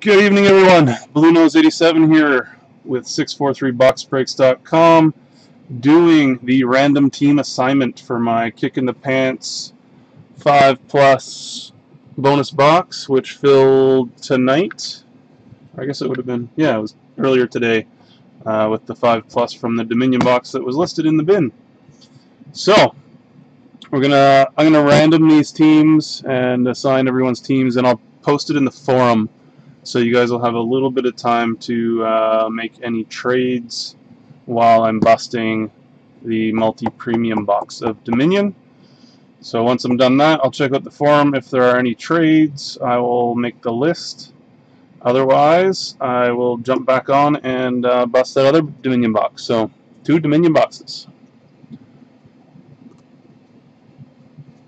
Good evening, everyone. Bluenoze 87 here with 643boxbreaks.com doing the random team assignment for my Kick in the Pants 5 plus bonus box, which filled tonight. I guess it would have been, yeah, it was earlier today uh, with the 5 plus from the Dominion box that was listed in the bin. So, we're gonna I'm gonna random these teams and assign everyone's teams, and I'll post it in the forum so you guys will have a little bit of time to uh, make any trades while I'm busting the multi-premium box of Dominion. So once I'm done that, I'll check out the forum. If there are any trades, I will make the list. Otherwise, I will jump back on and uh, bust that other Dominion box. So, two Dominion boxes.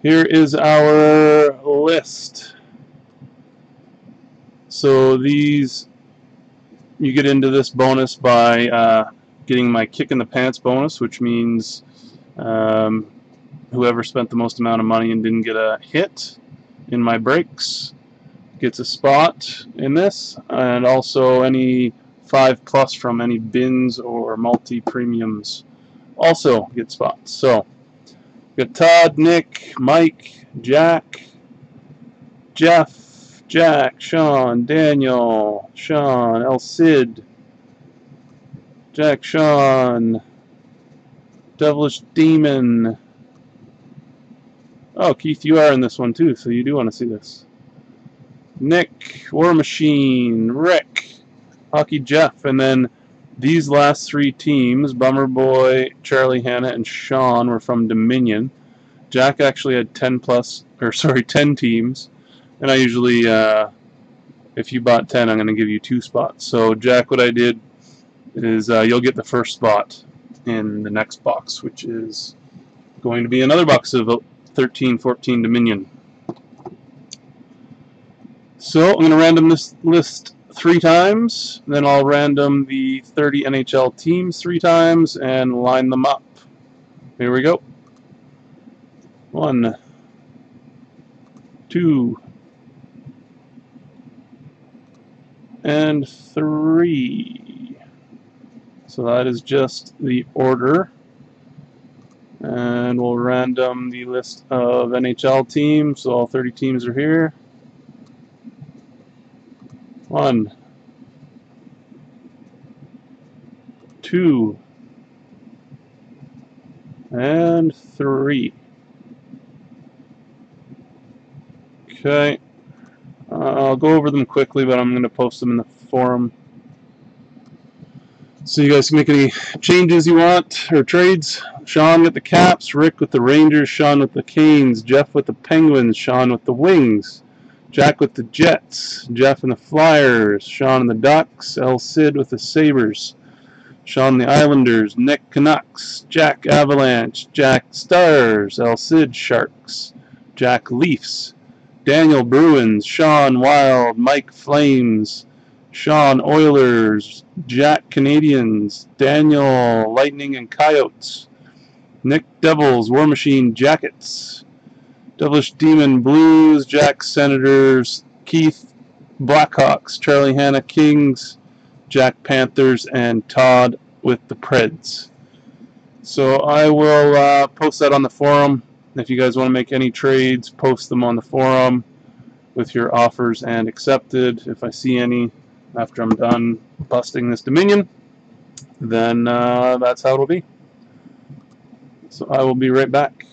Here is our list. So these, you get into this bonus by uh, getting my kick in the pants bonus, which means um, whoever spent the most amount of money and didn't get a hit in my breaks gets a spot in this, and also any 5 plus from any bins or multi-premiums also get spots. So, got Todd, Nick, Mike, Jack, Jeff, Jack, Sean, Daniel, Sean, El Cid, Jack, Sean, Devilish Demon. Oh, Keith, you are in this one too, so you do want to see this. Nick, War Machine, Rick, Hockey Jeff, and then these last three teams, Bummer Boy, Charlie Hanna, and Sean were from Dominion. Jack actually had 10 plus, or sorry, 10 teams and I usually uh, if you bought 10 I'm going to give you two spots. So Jack what I did is uh, you'll get the first spot in the next box which is going to be another box of 13 14 Dominion. So I'm going to random this list three times then I'll random the 30 NHL teams three times and line them up. Here we go. One two and 3. So that is just the order. And we'll random the list of NHL teams. So all 30 teams are here. One, two, and three. Okay. I'll go over them quickly, but I'm going to post them in the forum. So you guys can make any changes you want, or trades. Sean with the Caps, Rick with the Rangers, Sean with the Canes, Jeff with the Penguins, Sean with the Wings, Jack with the Jets, Jeff and the Flyers, Sean and the Ducks, El Cid with the Sabres, Sean the Islanders, Nick Canucks, Jack Avalanche, Jack Stars, El Cid Sharks, Jack Leafs, Daniel Bruins, Sean Wild, Mike Flames, Sean Oilers, Jack Canadiens, Daniel Lightning and Coyotes, Nick Devils, War Machine Jackets, Devilish Demon Blues, Jack Senators, Keith Blackhawks, Charlie Hanna Kings, Jack Panthers, and Todd with the Preds. So I will uh, post that on the forum. If you guys want to make any trades, post them on the forum with your offers and accepted. If I see any after I'm done busting this Dominion, then uh, that's how it'll be. So I will be right back.